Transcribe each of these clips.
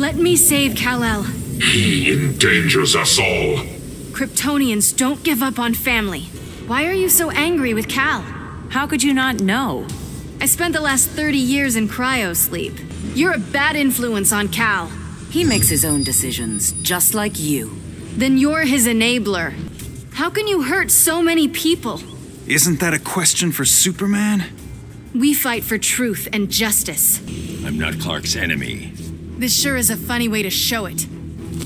Let me save Kal-El. He endangers us all. Kryptonians don't give up on family. Why are you so angry with Kal? How could you not know? I spent the last 30 years in cryo sleep. You're a bad influence on Kal. He makes his own decisions, just like you. Then you're his enabler. How can you hurt so many people? Isn't that a question for Superman? We fight for truth and justice. I'm not Clark's enemy. This sure is a funny way to show it.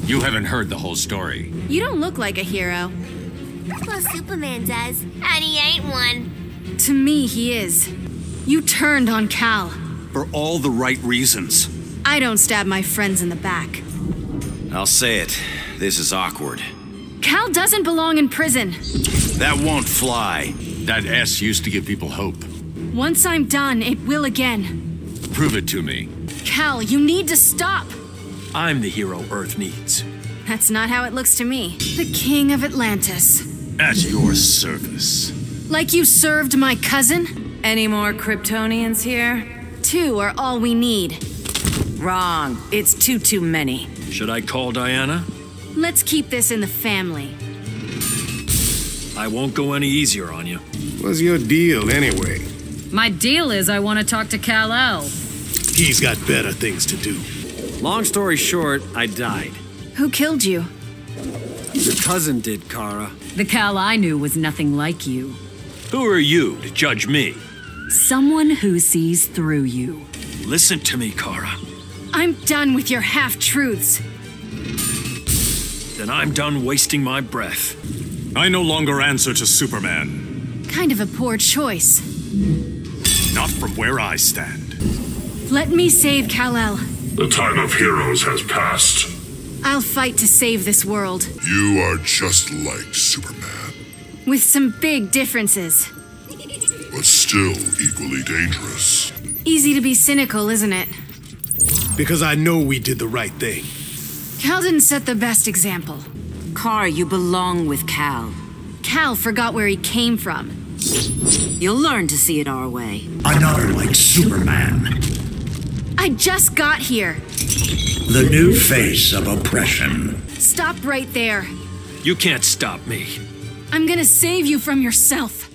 You haven't heard the whole story. You don't look like a hero. Well, Superman does, and he ain't one. To me, he is. You turned on Kal. For all the right reasons. I don't stab my friends in the back. I'll say it. This is awkward. Kal doesn't belong in prison. That won't fly. That S used to give people hope. Once I'm done, it will again. Prove it to me. Kal, you need to stop. I'm the hero Earth needs. That's not how it looks to me. The King of Atlantis. At your service. Like you served my cousin? Any more Kryptonians here? Two are all we need. Wrong. It's too, too many. Should I call Diana? Let's keep this in the family. I won't go any easier on you. What's your deal anyway? My deal is I want to talk to Kal-El. He's got better things to do. Long story short, I died. Who killed you? Your cousin did, Kara. The Kal I knew was nothing like you. Who are you to judge me? Someone who sees through you. Listen to me, Kara. I'm done with your half-truths. Then I'm done wasting my breath. I no longer answer to Superman. Kind of a poor choice. Not from where I stand. Let me save Kal-El. The time of heroes has passed. I'll fight to save this world. You are just like Superman, With some big differences. but still equally dangerous. Easy to be cynical, isn't it? Because I know we did the right thing. Kal didn't set the best example. Kara, you belong with Kal. Kal forgot where he came from. You'll learn to see it our way. Another like Superman. I just got here. The new face of oppression. Stop right there. You can't stop me. I'm gonna save you from yourself.